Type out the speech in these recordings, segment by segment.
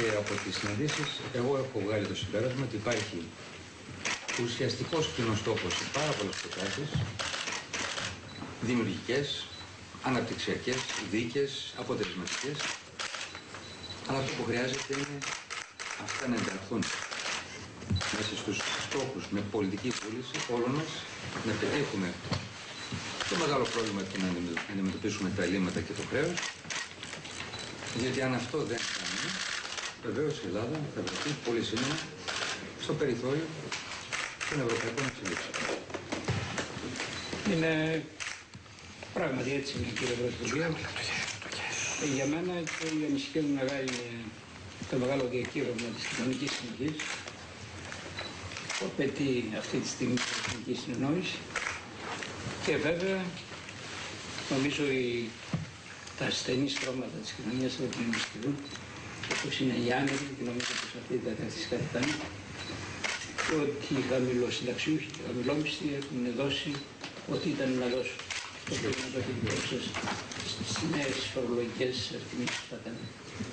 Και από τις συναντήσεις εγώ έχω βγάλει το συμπέρασμα ότι υπάρχει ουσιαστικός κοινός τόπος σε πάρα πολλές προτάσεις, δημιουργικές, αναπτυξιακές, δίκες, αποτελεσματικές. Αλλά αυτό που χρειάζεται είναι αυτά να ενταχθούν μέσα στους στόχους με πολιτική βούληση όλων μας να πετύχουμε το μεγάλο πρόβλημα και να αντιμετωπίσουμε τα ελλείμματα και το χρέος γιατί αν αυτό δεν κάνουμε βεβαίως η Ελλάδα θα βρεθεί πολύ σύντομα στο περιθώριο των ευρωπαϊκών εξελίξεων. Είναι πράγματι έτσι κύριε Πρωθυπουργέ. Για μένα και η ανησυχία μου μεγάλη είναι το μεγάλο διακύρωμα της κοινωνικής συνοχής που απαιτεί αυτή τη στιγμή την εθνική συνεννόηση και βέβαια νομίζω η, τα ασθενή στρώματα της κοινωνίας θα πρέπει να όπως είναι οι άνεργοι και νομίζω πως αυτή η κατάσταση κάτι κάνει και ότι οι χαμηλοσυνταξιούχοι και οι χαμηλόμιστοι έχουν δώσει ό,τι ήταν να δώσουν. Το πρέπει να το έχει στις νέες φορολογικές ρυθμίσεις που θα κάνουν.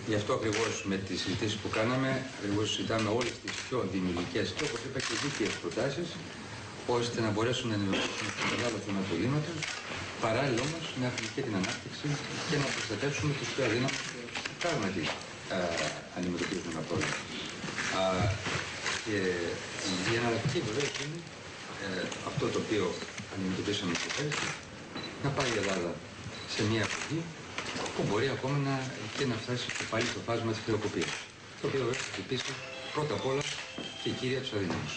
Γι' αυτό ακριβώς με τις συζητήσεις που κάναμε, ακριβώς συζητάμε όλες τις πιο δημιουργικές και όπως είπα και δίκαιες προτάσεις, ώστε να μπορέσουν να αντιμετωπίσουν το μεγάλο θέμα του ελλείμματος, παράλληλα όμως να έχουμε και την ανάπτυξη και να προστατεύσουμε τους πιο αδύναμους που πράγματι αντιμετωπίζουν ένα πρόβλημα. Α, και η εναλλακτική βεβαίως είναι ε, αυτό το οποίο αντιμετωπίσαμε στο πέρυσι, να πάει η Ελλάδα σε μια εποχή που μπορεί ακόμα να, και να φτάσει και πάλι στο φάσμα της χρεοκοπίας. Το οποίο βέβαια θα χτυπήσει πρώτα απ' όλα και κύρια τους αδύναμους.